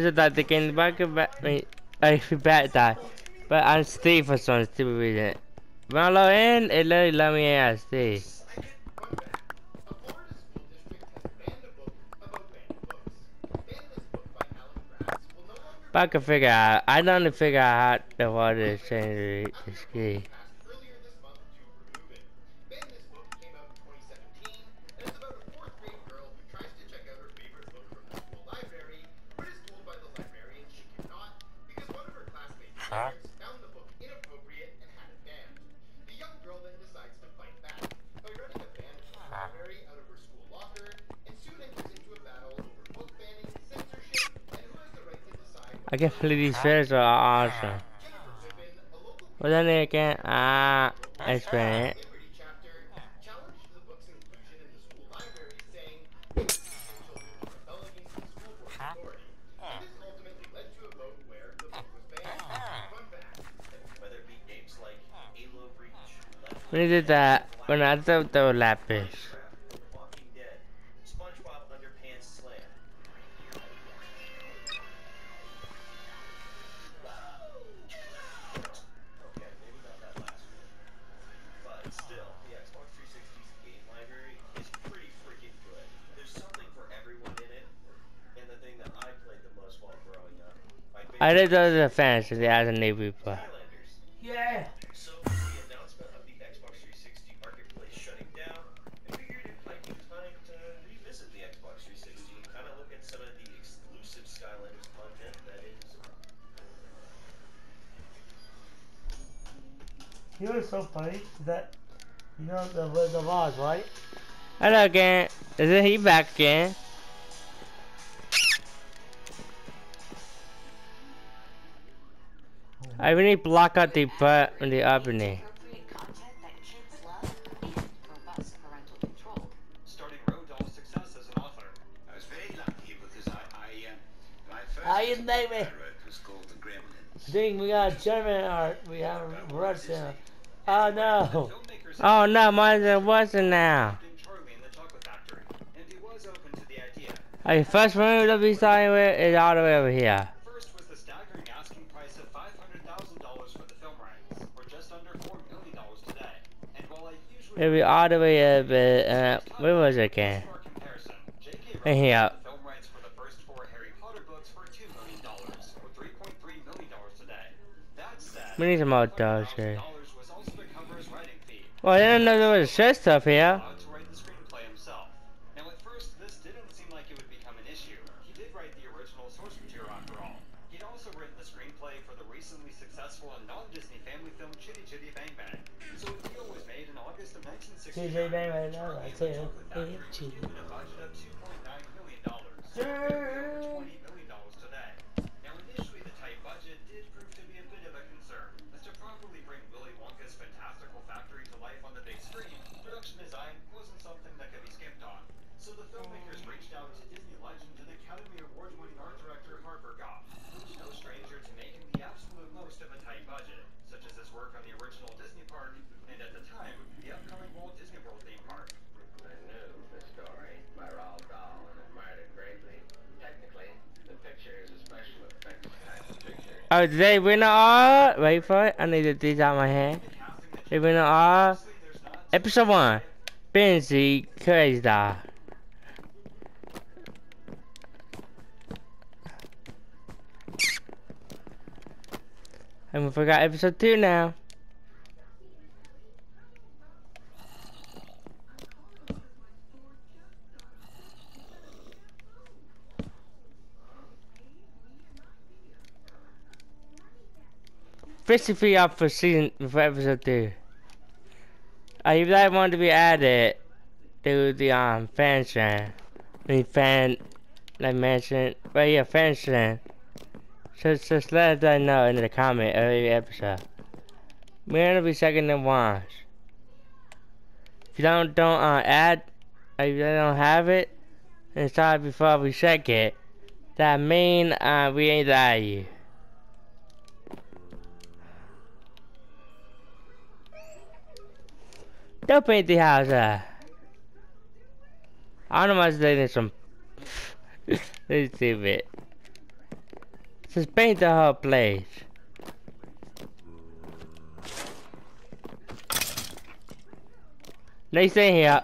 Is that the game back of me? I bet that. But I'm Steve for some stupid reason. When I log in, it literally let me in Steve. But I can figure out, I don't figure out how the water is changing the ski. I can believe these fairs are awesome. Local Well then again, ah, explain it. Challenged the book's inclusion in the the school I played the most while growing up. My I favorite did those the fans as a new people. Skylanders. Yeah. So, the announcement of the Xbox 360 marketplace shutting down, I figured it might be time to revisit the Xbox 360 and kind of look at some of the exclusive Skylanders content that is. You know what's so funny? Is that you know the Wizard of Oz, right? Hello again. Is it he back again? I really block out the butt on the opening. appropriate content that kids love and robust parental control. starting Roald Dahl's success as an author. I was very lucky because I, I, my first How you book name it? wrote was called The Gremlins. Ding, we got German art. We have Russian. Oh no. Oh no, mine wasn't now. in the Chocolate Factory, and he was open to the idea. Okay, first one that we starting with is all the way over here. First was the staggering asking price of $500,000 for the film rights, or just under $4 million today. And while I usually It'll be all the way up, uh, where was it again? Rowling here. bought the film rights for the first four Harry Potter books for $2 million, or $3.3 million today. That said, We need some more $100,000 here. Well, I didn't know there was shit stuff here. August of 1969. CJ Bang Bang, no, Charlie I and tell you, Chocolate Factory it's was cheap. given a budget of $2.9 million. So over $20 million today. Now, initially, the tight budget did prove to be a bit of a concern, as to properly bring Willy Wonka's fantastical factory to life on the big screen, production design wasn't something that could be skimped on. So the filmmakers reached out to Disney legend and Academy Award-winning art director Harper Goff, who's no stranger to making the absolute most of a tight budget, such as his work on the original Disney park, and at the time, the upcoming Walt Disney World theme park. I knew the story by Roald Dahl and admired it greatly. Technically, the picture is a special effects kind of picture. Oh, did they win it all? Wait for it. I need to these out my hand. They win it all. Episode 1. Benzie Crazy Dog. And we forgot episode 2 now. Fifty-three up for season for episode two. Uh, if that wanted to be added to the um fan strand, I mean fan, like mentioned, but yeah, fan strand. Just just let us know in the comment of every episode. We're gonna be second in watch. If you don't don't uh, add, if you don't have it, and start before we check it, that mean uh we ain't at you. Don't paint the house. Uh. I don't know what's doing some. Let's see it. Just paint the whole place. They stay here.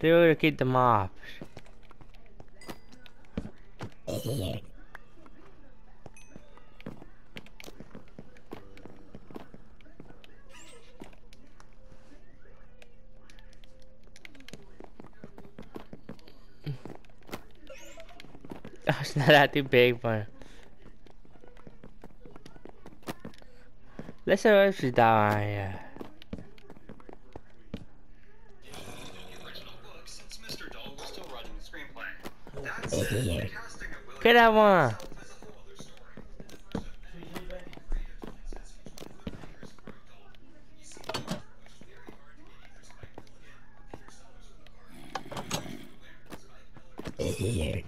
They will get the mobs. That's not that too big, but let's see if she die. Get that one. Yeah.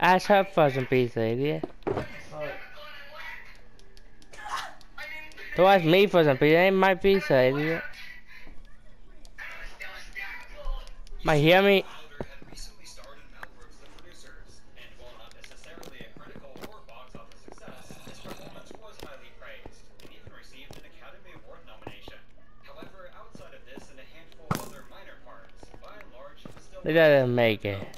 Ask her for some pizza, idiot. Right. Don't ask me for some pizza, ain't my pizza, idiot. My hear me? They didn't make it.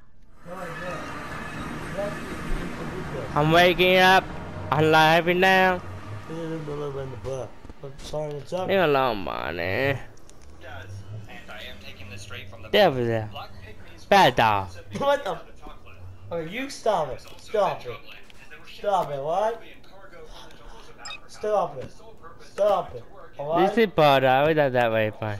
I'm waking up. I'm laughing now. Leave alone, Bonnie. Devil there. Bad dog. What the? Okay, you stop it. Stop it. Stop it, what? Stop it. Stop it. Alright? This is bad. I would have that way, fine.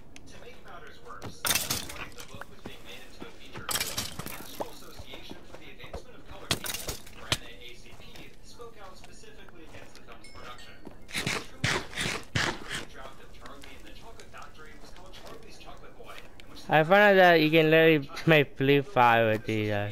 I found out that you can literally make blue fire with these. Uh,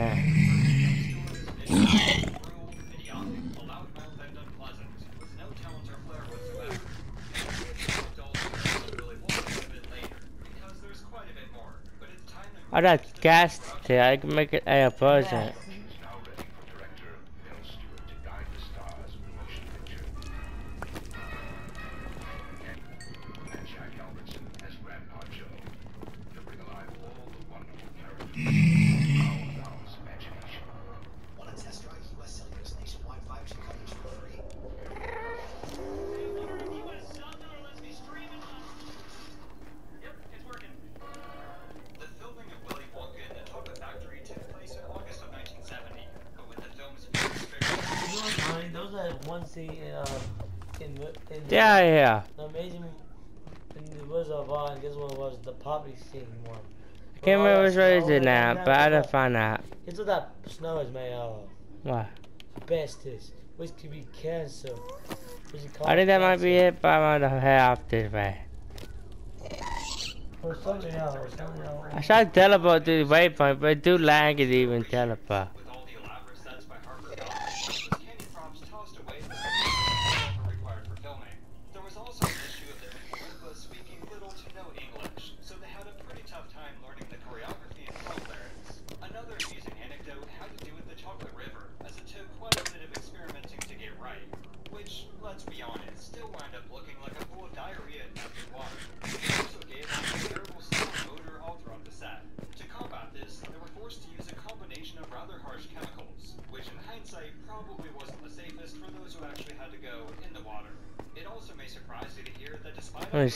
Cast today. I can make it. I apologize. Avon. Guess what it was? The poppy seed one. I can't remember which one is it now, but I didn't find out. It's what that snow is made out of. What? Asbestos, which could be cancer. I think that cancer. might be it, but I'm gonna head off this way. Or something else. I tried to teleport through the waypoint, but it's too laggy it even teleport.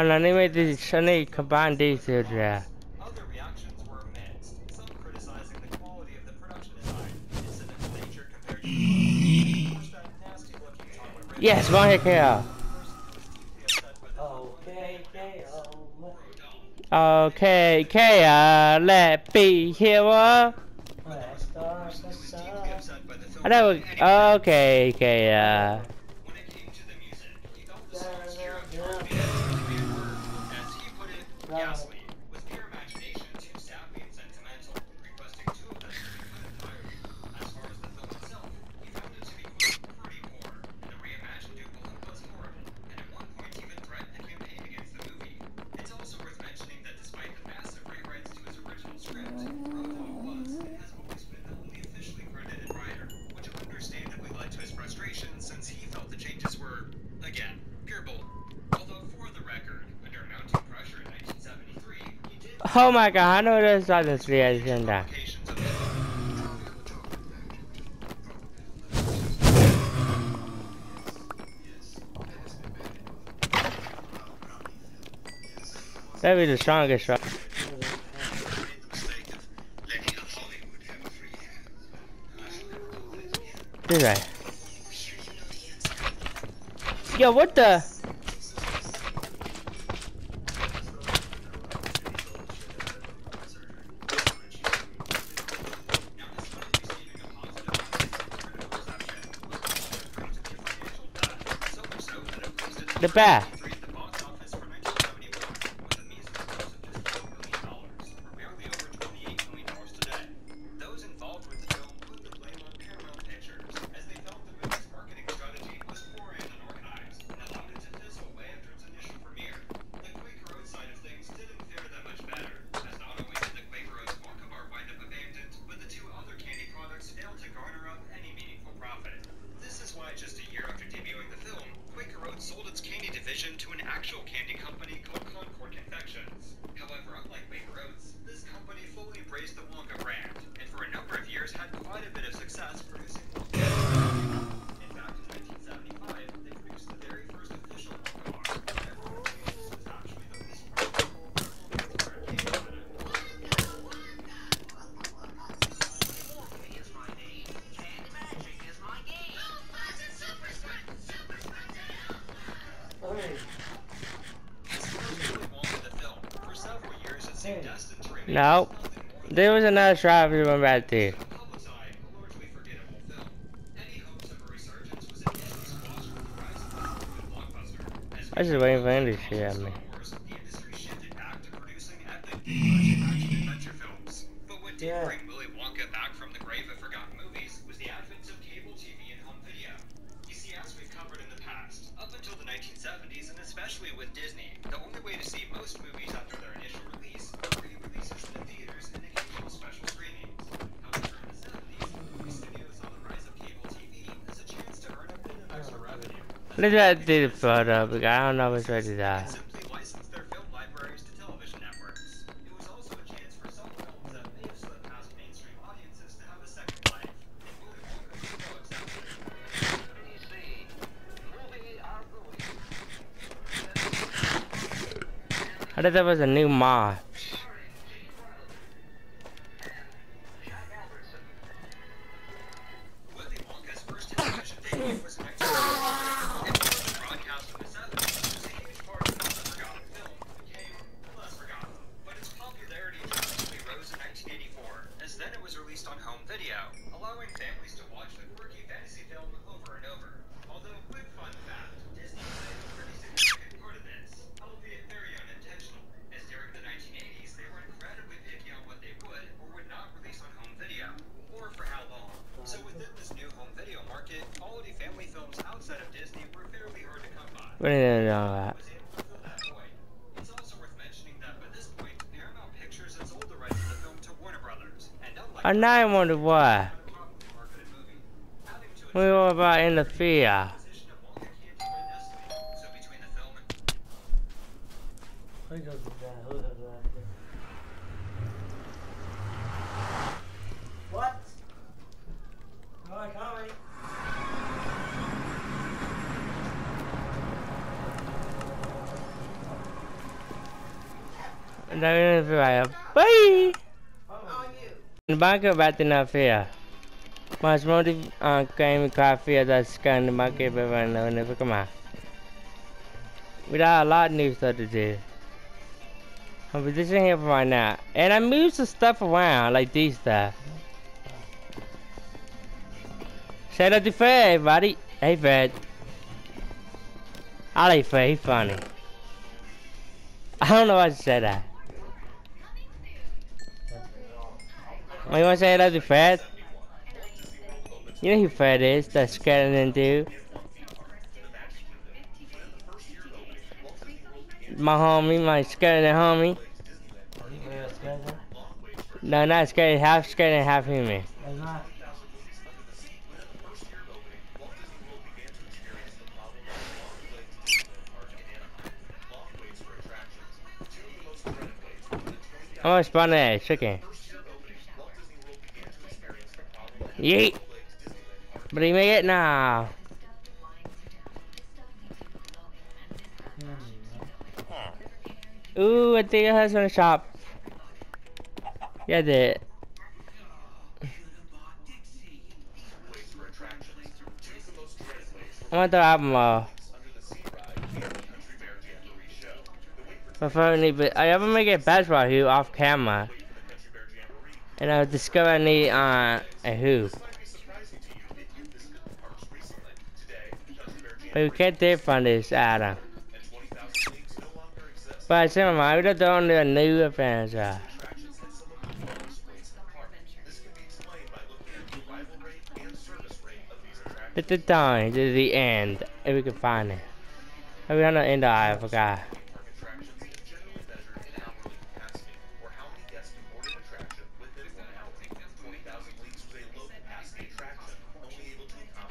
And anyway, this is Sunny combined diesel there. Other reactions were mixed, some criticizing the quality of the production design, incident nature compared to the Yes, my KO. Okay, KO. Okay, KO, let be here, Let's start, let's. I know, okay, KO. my god, I know that's not the in that. That'd be the strongest shot. Right. I? Yo, what the? the back. With the rise of the Hollywood blockbuster. As I was just waiting for him to at me. Wars, mainstream audiences to have a second life. And Willy Wonka was no exception. I thought that was a new mod. And I wonder why. We were about in the fear. position of Wonka can't even estimate. So between the film and Who goes with that? Who does that? What? Alright, coming. Now we're in the fear. Bye! Baka back in the fear. Mas di uh, kami kafe ada scan di market na never come out. We got a lot of new stuff to do. I'm positioning here for right now. And I move some stuff around, like these stuff. Shout out to Fred, everybody. Hey, Fred. I like Fred, he's funny. I don't know why I said that. Oh, you wanna say hello to Fred? You know who Fred is, that skeleton dude. My homie, my skeleton homie. No, not skeleton, half skeleton, half human. I'm gonna spawn a chicken. Yeet! But he made it now. Ooh, I think it has on the shop. Yeah, the I want the album off. Preferably, but I ever make a basketball hoop off camera. And I discovered I need uh, a hoop. But we can't dip on this Adam. But said, my we don't need a new adventure. It's the time, to the end, if we can find it. Maybe on the end I forgot.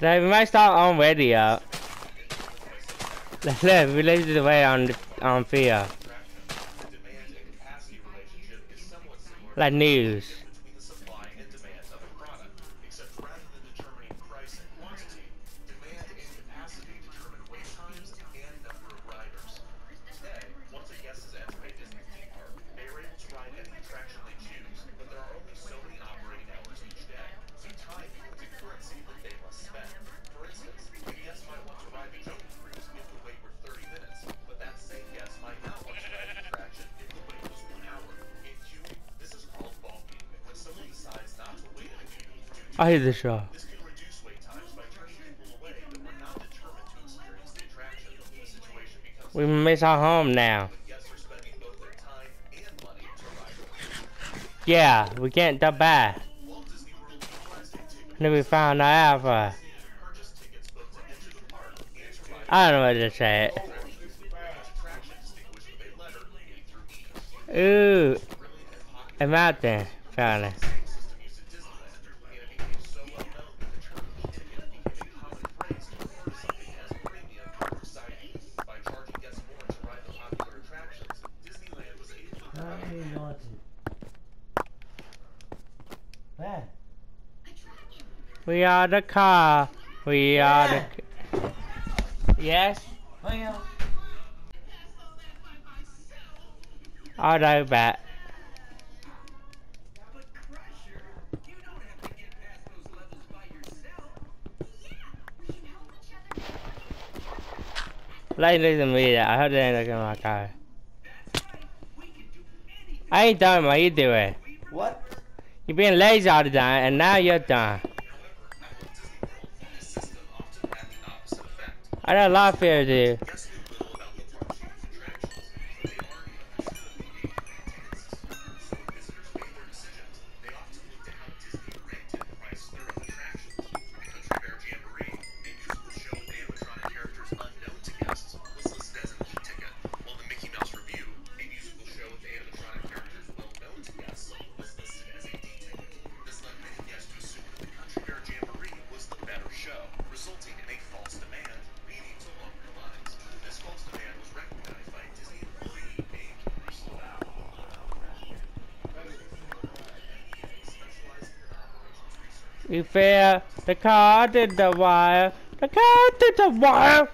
Like, we might start on radio. Look, we live the way on on fear. Like news. play the show. We miss our home now. Yeah, we can't dub back. Then we found our alpha. I don't know what to say. Ooh, I'm out there, found it. We are the car. We yeah. are the. Ca yes. I know that. Ladies and me I heard they look at my car. I ain't done what are you doing. What? You being lazy all the time and now you're done. I got a lot of fear, there. The card did the wire. The card did the wire.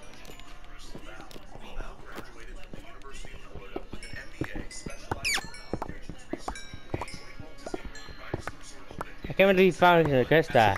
I can't believe he finally guessed there.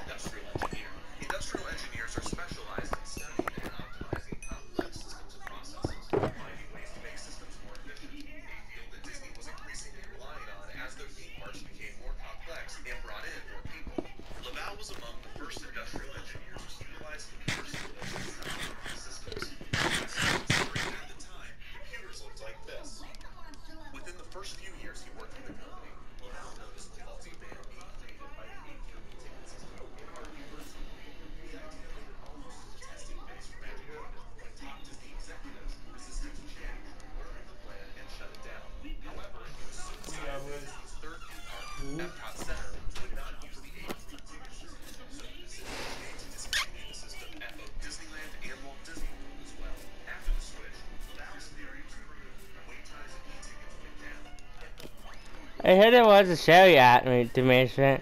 I heard it was a show you me, Dimension.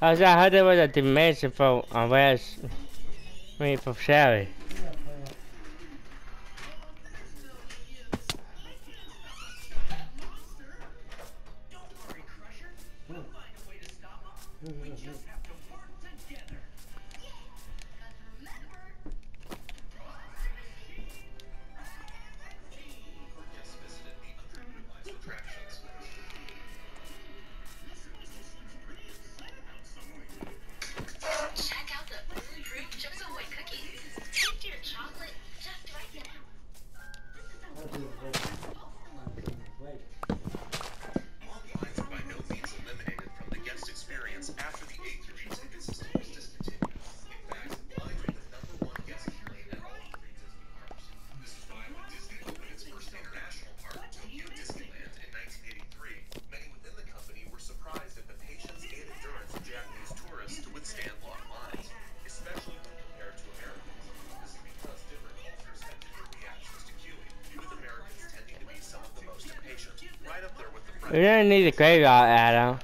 I was I heard it was a dimension for a um, where's me for Sherry. We're gonna need the graveyard Adam.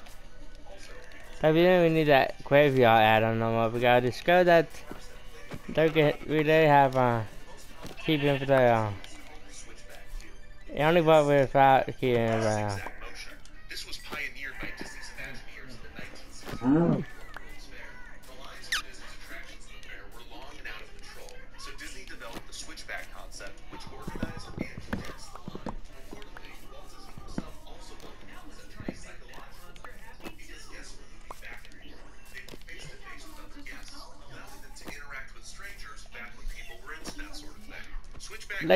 But we don't even need that graveyard Adam. no more. We gotta discover that. Don't get, we they have uh, keep infantry the uh, It only works without keeping infantry uh, on.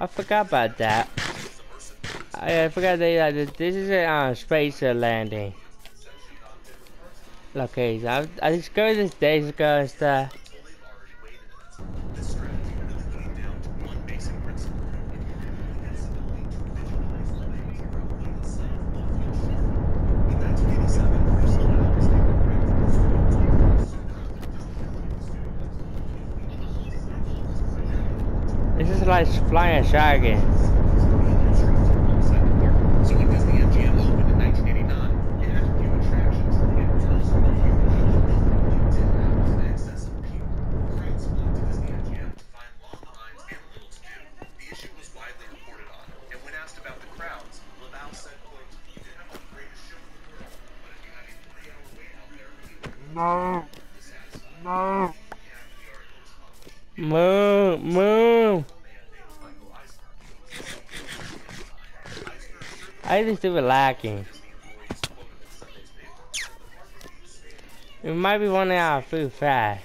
I forgot about that. I, I forgot that uh, this is a uh, space landing. Okay, so I, I discovered this days ago and stuff. flies flying shotguns. Why is this stupid lacking? We might be running out of food fast.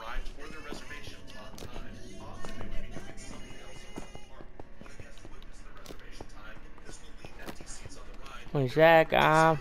Jack. Um,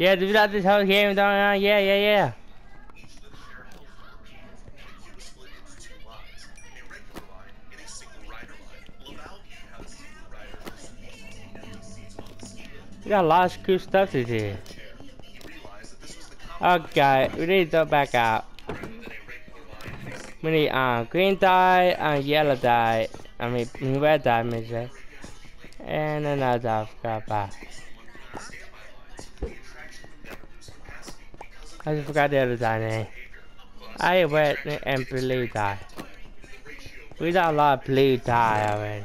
Yeah, we got this whole game. going on? Yeah, yeah, yeah. We got a lot of cool stuff to do. Oh, okay, we need to back out. We need um, green dye and yellow dye. I mean red dye, maybe. And another crap. I just forgot the other guy's name. I went and Billy that. We got a lot of Billy die already.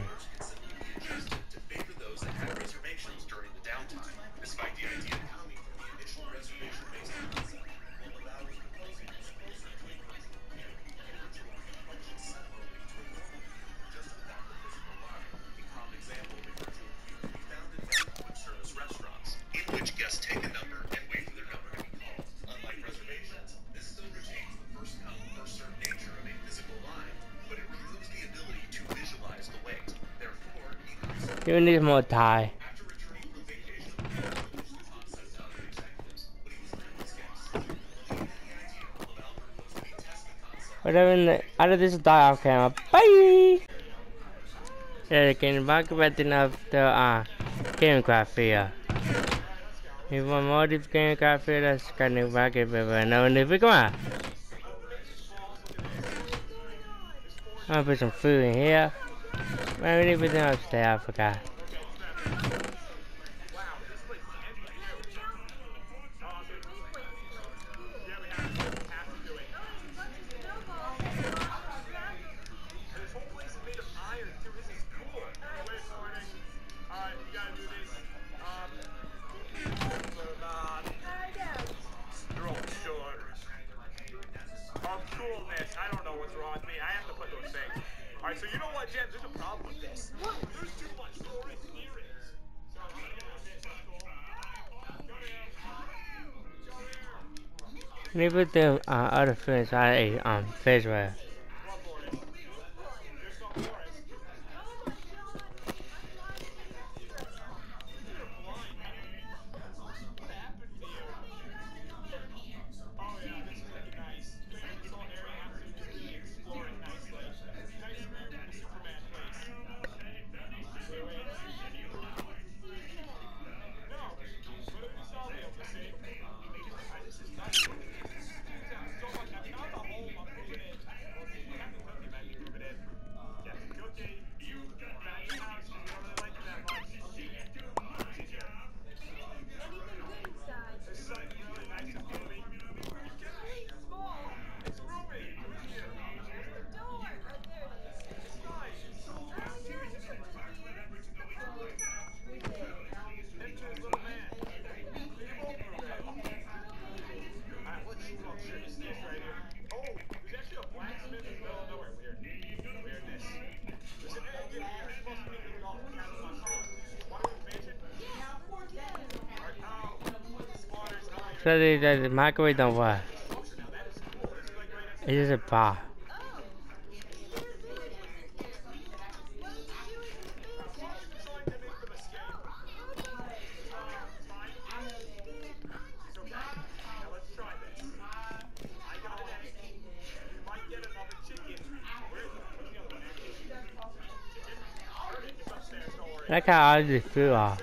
You need more Thai. Whatever in the, out of this die off camera. Bye! Yeah, getting back about enough the uh Gamecraft here. If one more deep Gamecraft here, that's kind of back it, but no, if we come on. I'm gonna put some food in here. I forgot. You're all sure. I'm cool, miss. I don't know what's wrong with me. I have to put those things. Alright, so you know what, Jen? There's a problem with this. There's too much storage earrings. So, We need to the uh, other food inside a um, fish the, the, the microwave don't work. It is a bar. Look how odd the food are.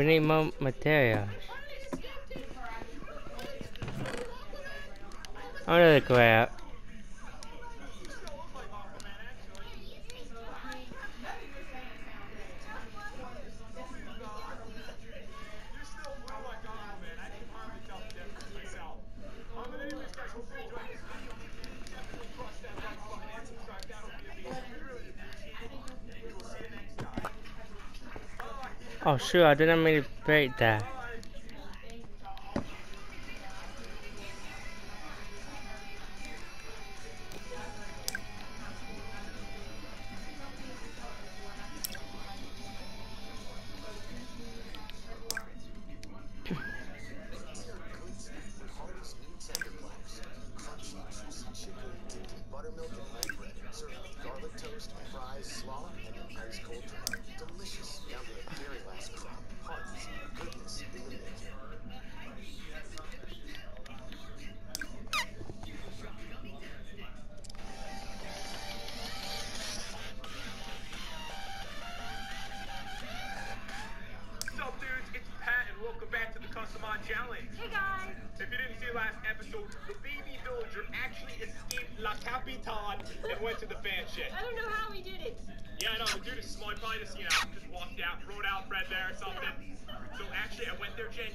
We need more materials. Another crap. Oh sure, I didn't mean to break that. If you didn't see last episode, the baby villager actually escaped La Capitan and went to the fan shed. I don't know how he did it. Yeah, I know, the dude is smart. Probably just, you know, just walked out, wrote out Fred there or something. So actually, I went there, Jay.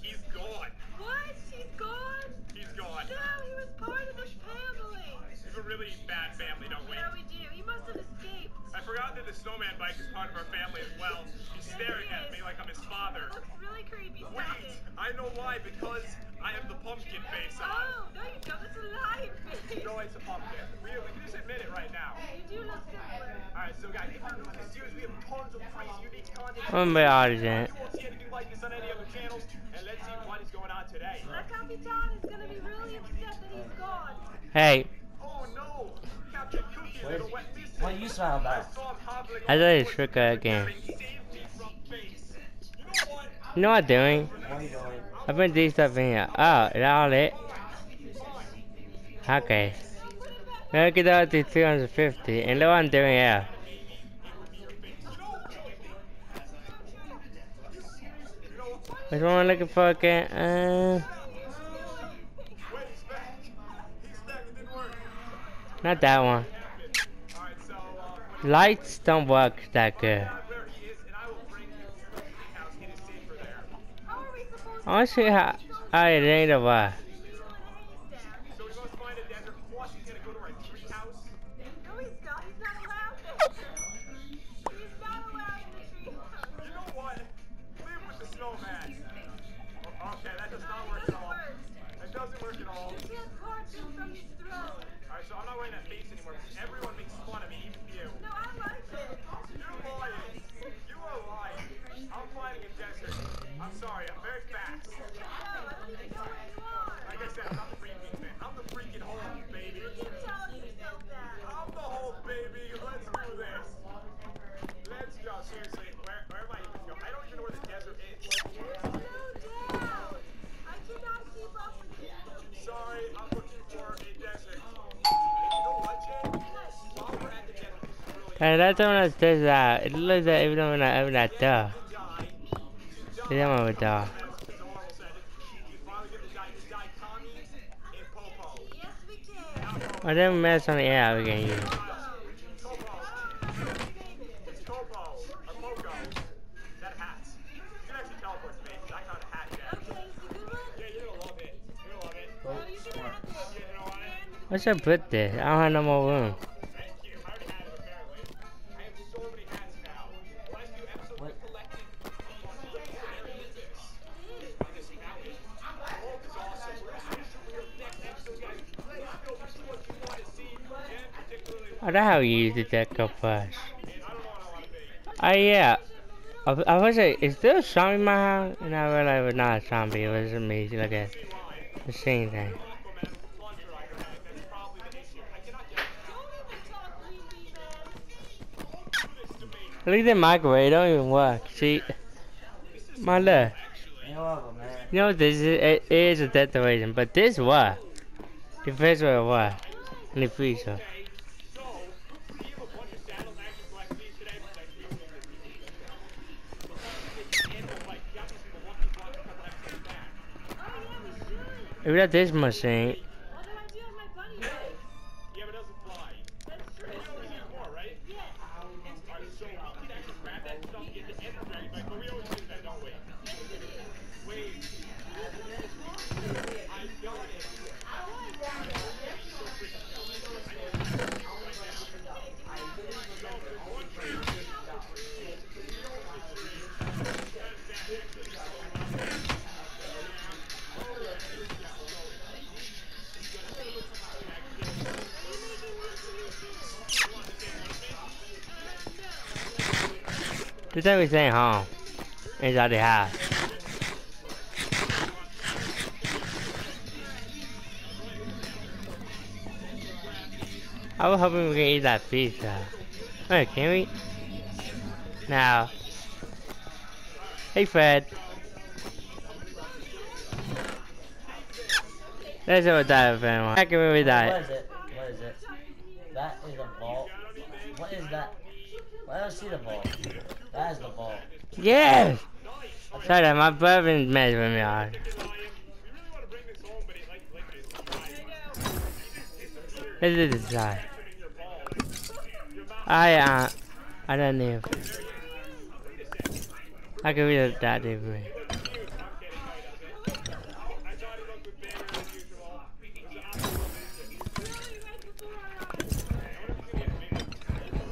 He's gone. What? He's gone? He's gone. No, he was part of the family. He's a really bad family, don't we? Yeah, we do. He must have escaped. I forgot that the snowman bike is part of our family as well. He's staring at me like I'm his father. Looks really creepy. Stop Wait, it. I know why, because I have the pumpkin face on. Oh, no, you don't. It's a live face. No, it's a pumpkin. Really, we can just admit it right now. you do look similar. Alright, so guys, if you're new to this series, we have tons of crazy unique content. I'm gonna be Argent. You won't see anything like this on any other channels. And let's see what is going on today. El Capitan is gonna be really upset that he's gone. Hey, Oh no! Captain Cookie, What little is- wet missing. what you smile about? saw him hobbling I thought the he woods shook her again. and saved me from face. You know what? you know what I'm doing? What are you doing? I put these stuff here. Oh, is that all it? Okay. Now get out to 350 and what I'm doing here. Which one am looking for again? Uh. It didn't that one. Lights don't work that good. Are we supposed I want to see this when I says that. It looks like even when I open that door. It don't have a door. Or them mess on the air we can use. Popo. It's Popo. Or Poco. Is that a hat? You what I want to first. Oh yeah. I, I was like, is there a zombie in my house? And I realized it was not a zombie, it was me, like a machine thing. The. Look at the microwave, it don't even work. See? My look. You know, this is, it is a decoration, but this what? The first one what? In the freezer. Okay, so we have a bunch of saddles. I actually collected these today because I feel and like got these from the Lucky Block a couple episodes back. Oh, yeah, we should. If we got this this everything home. Inside the house. I was hoping we could eat that pizza. Wait, can we? Now. Hey, Fred. Let's see what that event. How can we What that? is it? What is it? That is a vault. What is that? I don't see the vault. That is the vault. Yes! Sorry, my messed with me bring this is mouth I, uh, I don't know. I can read that he doesn't.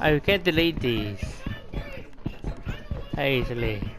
I Oh, can't delete these. Easily.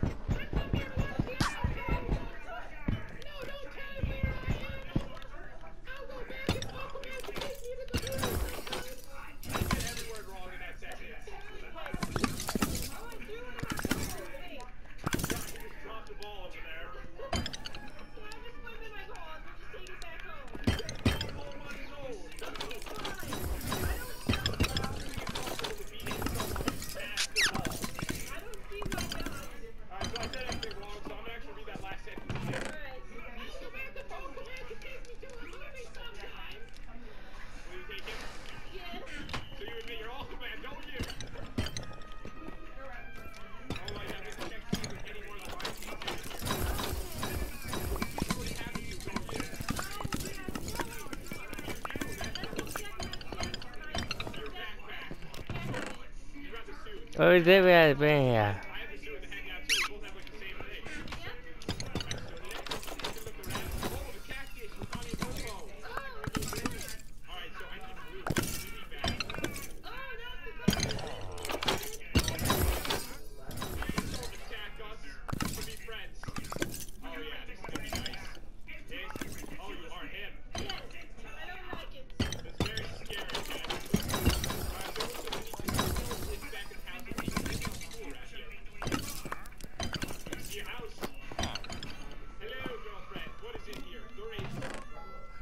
Where is it? Where is?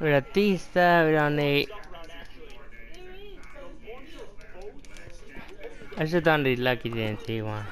We're at Batista, we're on the... I should done the Lucky see one.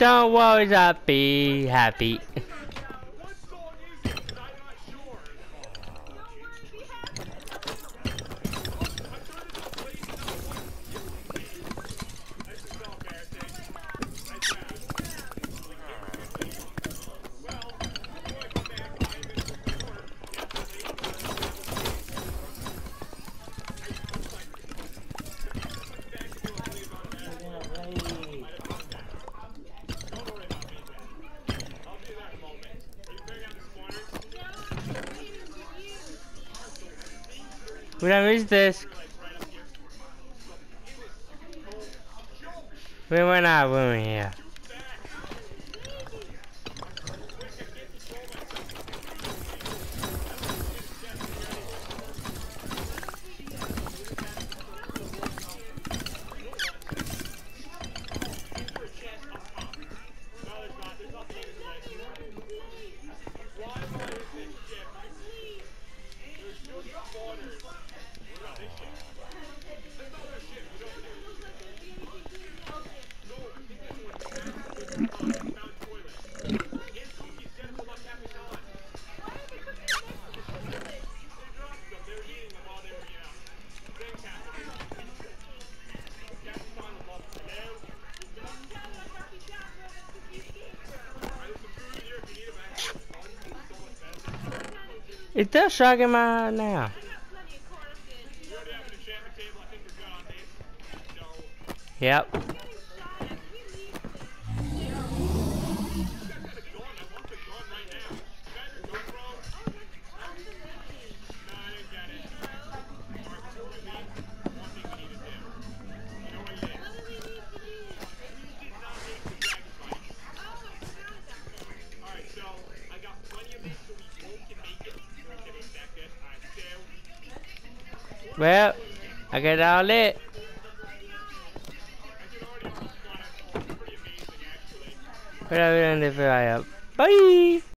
Don't worry, be happy. We were not winning here. chugging mine now. Yep. dale. But I will end the video up. Bye!